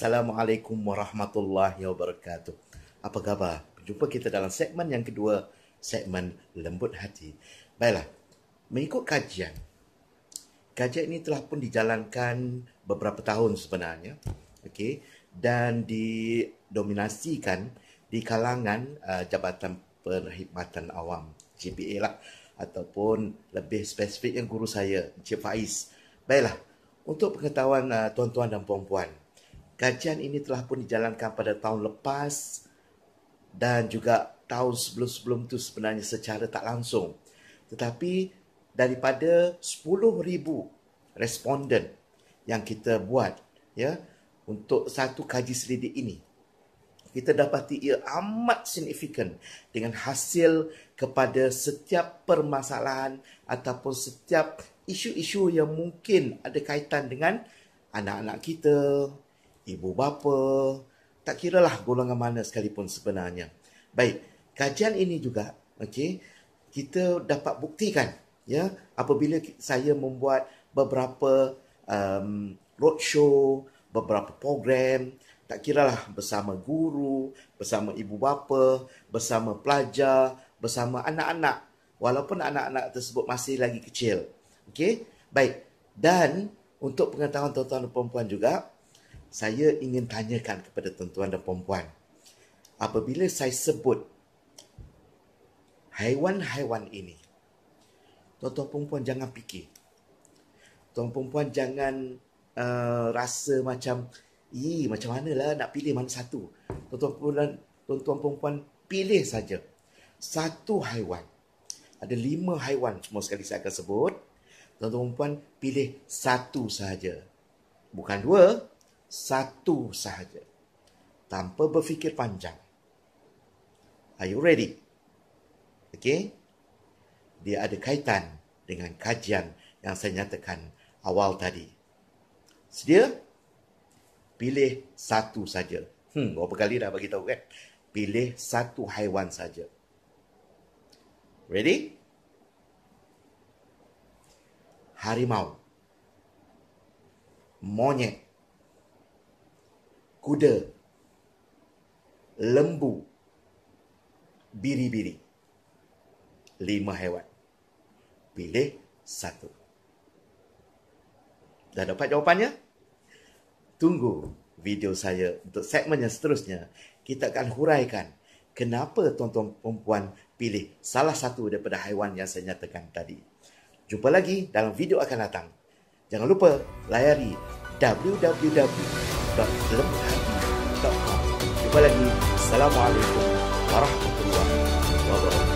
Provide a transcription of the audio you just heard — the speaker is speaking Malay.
Assalamualaikum warahmatullahi wabarakatuh. Apa khabar? Jumpa kita dalam segmen yang kedua, segmen Lembut Hati. Baiklah, mengikut kajian. Kajian ini telah pun dijalankan beberapa tahun sebenarnya. Okey, dan didominasikan di kalangan uh, Jabatan Perkhidmatan Awam, JPA lah ataupun lebih spesifik yang guru saya, Encik Faiz. Baiklah, untuk pengetahuan uh, tuan-tuan dan puan-puan, kajian ini telah pun dijalankan pada tahun lepas dan juga tahun sebelum-sebelum itu sebenarnya secara tak langsung. Tetapi daripada 10,000 responden yang kita buat ya untuk satu kaji selidik ini, kita dapati ia amat signifikan dengan hasil kepada setiap permasalahan ataupun setiap isu-isu yang mungkin ada kaitan dengan anak-anak kita, ibu bapa, tak kiralah golongan mana sekalipun sebenarnya. Baik, kajian ini juga okey, kita dapat buktikan ya apabila saya membuat beberapa um, roadshow, beberapa program, tak kiralah bersama guru, bersama ibu bapa, bersama pelajar, bersama anak-anak walaupun anak-anak tersebut masih lagi kecil. Okey? Baik. Dan untuk pengetahuan tuan-tuan dan puan juga, saya ingin tanyakan kepada tuan-tuan dan puan-puan. Apabila saya sebut haiwan-haiwan ini, tuan-tuan dan puan jangan fikir. Tuan puan jangan uh, rasa macam, Ih, macam mana lah nak pilih mana satu. Tuan-tuan tuan-tuan puan pilih saja. Satu haiwan. Ada lima haiwan semua sekali saya akan sebut. Tuan-tuan puan pilih satu sahaja. Bukan dua, satu sahaja tanpa berfikir panjang. Are you ready? Okay? Dia ada kaitan dengan kajian yang saya nyatakan awal tadi. Sedia? Pilih satu saja. Hmm, berapa kali dah bagi tahu kan? Pilih satu haiwan saja. Ready? Harimau. Monyet kuda, lembu, biri-biri. Lima haiwan. Pilih satu. Dah dapat jawapannya? Tunggu video saya untuk segmen yang seterusnya. Kita akan huraikan kenapa tuan-tuan perempuan pilih salah satu daripada haiwan yang saya nyatakan tadi. Jumpa lagi dalam video akan datang. Jangan lupa layari www www.lemhati.com Jumpa lagi Assalamualaikum warahmatullahi wabarakatuh